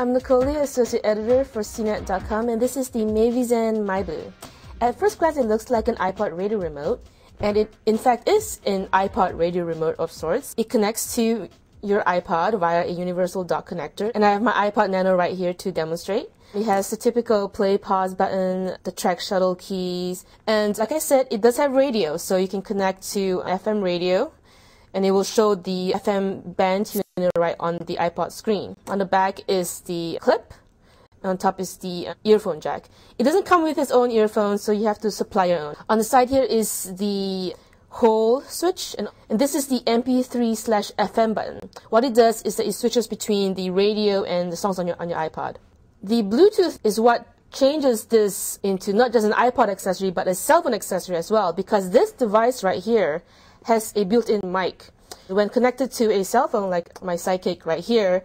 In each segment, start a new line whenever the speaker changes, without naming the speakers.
I'm Nicole Lee, Associate Editor for CNET.com, and this is the Mavizen MyBlu. At first glance, it looks like an iPod radio remote, and it in fact is an iPod radio remote of sorts. It connects to your iPod via a universal dock connector, and I have my iPod Nano right here to demonstrate. It has the typical play pause button, the track shuttle keys, and like I said, it does have radio, so you can connect to FM radio, and it will show the FM band right on the iPod screen. On the back is the clip. On top is the earphone jack. It doesn't come with its own earphones, so you have to supply your own. On the side here is the hole switch, and, and this is the MP3 slash FM button. What it does is that it switches between the radio and the songs on your on your iPod. The Bluetooth is what changes this into not just an iPod accessory, but a cell phone accessory as well, because this device right here has a built-in mic. When connected to a cell phone like my Sidekick right here,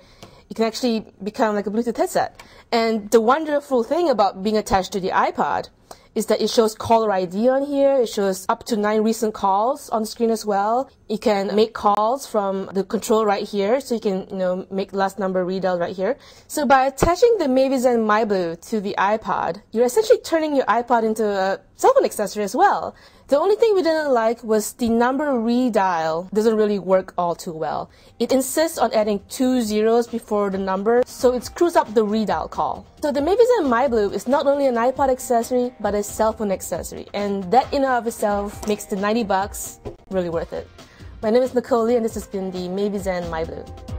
it can actually become like a Bluetooth headset. And the wonderful thing about being attached to the iPod is that it shows caller ID on here. It shows up to nine recent calls on the screen as well. You can make calls from the control right here, so you can you know make last number redial right here. So by attaching the Mavizen MyBlu to the iPod, you're essentially turning your iPod into a cell phone accessory as well. The only thing we didn't like was the number redial doesn't really work all too well. It insists on adding two zeros before the number, so it screws up the redial call. So the Mavizen MyBlu is not only an iPod accessory, but a cell phone accessory, and that in and of itself makes the 90 bucks really worth it. My name is Nicole and this has been the Mavizen MyBlu.